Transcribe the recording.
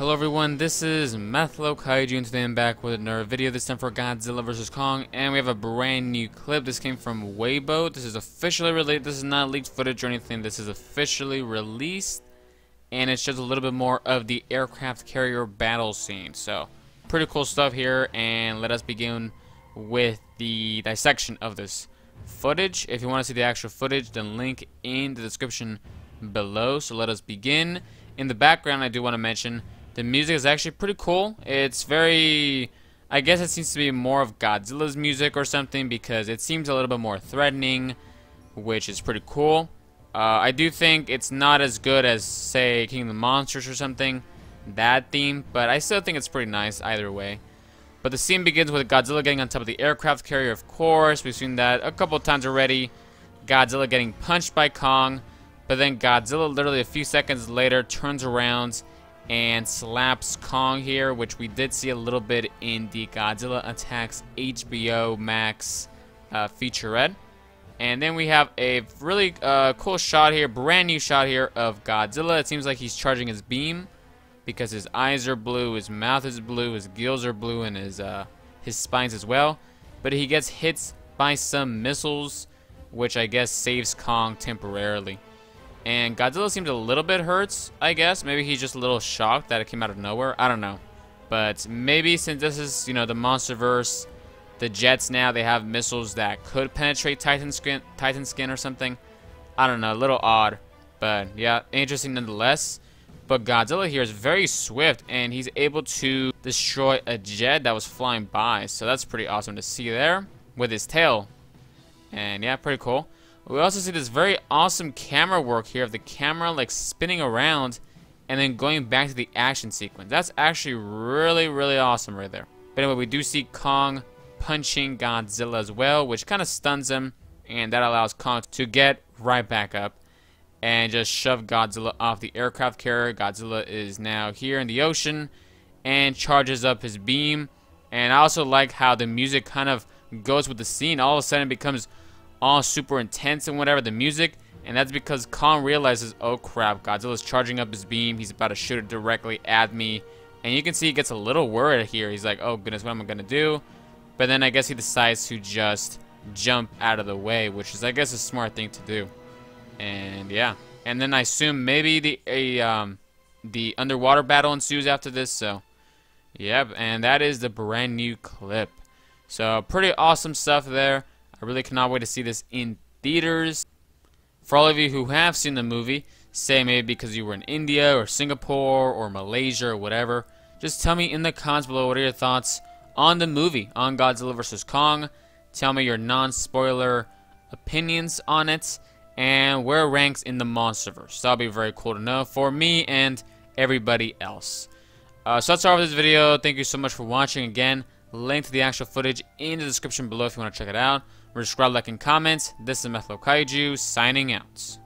Hello everyone, this is Methlo Kaiju and today I'm back with another video, this time for Godzilla vs. Kong, and we have a brand new clip. This came from Weibo. This is officially released. This is not leaked footage or anything. This is officially released, and it shows a little bit more of the aircraft carrier battle scene. So, pretty cool stuff here, and let us begin with the dissection of this footage. If you want to see the actual footage, then link in the description below. So let us begin. In the background, I do want to mention the music is actually pretty cool. It's very... I guess it seems to be more of Godzilla's music or something because it seems a little bit more threatening, which is pretty cool. Uh, I do think it's not as good as, say, King of the Monsters or something, that theme, but I still think it's pretty nice either way. But the scene begins with Godzilla getting on top of the aircraft carrier, of course. We've seen that a couple times already. Godzilla getting punched by Kong, but then Godzilla literally a few seconds later turns around and slaps Kong here, which we did see a little bit in the Godzilla Attacks HBO Max uh, featurette. And then we have a really uh, cool shot here, brand new shot here of Godzilla. It seems like he's charging his beam because his eyes are blue, his mouth is blue, his gills are blue, and his uh, his spines as well. But he gets hit by some missiles, which I guess saves Kong temporarily. And Godzilla seems a little bit hurt, I guess. Maybe he's just a little shocked that it came out of nowhere. I don't know. But maybe since this is, you know, the Monsterverse, the jets now, they have missiles that could penetrate Titan skin, Titan skin or something. I don't know, a little odd. But yeah, interesting nonetheless. But Godzilla here is very swift, and he's able to destroy a jet that was flying by. So that's pretty awesome to see there with his tail. And yeah, pretty cool. We also see this very awesome camera work here of the camera like spinning around and then going back to the action sequence. That's actually really, really awesome right there. But anyway, we do see Kong punching Godzilla as well, which kind of stuns him, and that allows Kong to get right back up and just shove Godzilla off the aircraft carrier. Godzilla is now here in the ocean and charges up his beam. And I also like how the music kind of goes with the scene. All of a sudden it becomes all super intense and whatever, the music. And that's because Kong realizes, oh crap, Godzilla's charging up his beam. He's about to shoot it directly at me. And you can see he gets a little worried here. He's like, oh goodness, what am I going to do? But then I guess he decides to just jump out of the way, which is, I guess, a smart thing to do. And yeah. And then I assume maybe the a, um, the underwater battle ensues after this. So, yep. And that is the brand new clip. So, pretty awesome stuff there. I really cannot wait to see this in theaters. For all of you who have seen the movie, say maybe because you were in India or Singapore or Malaysia or whatever, just tell me in the comments below what are your thoughts on the movie, on Godzilla vs. Kong. Tell me your non-spoiler opinions on it and where it ranks in the MonsterVerse. That'll be very cool to know for me and everybody else. Uh, so that's all for this video. Thank you so much for watching. Again, link to the actual footage in the description below if you want to check it out. Subscribe, like, and comment. This is Methlo Kaiju, signing out.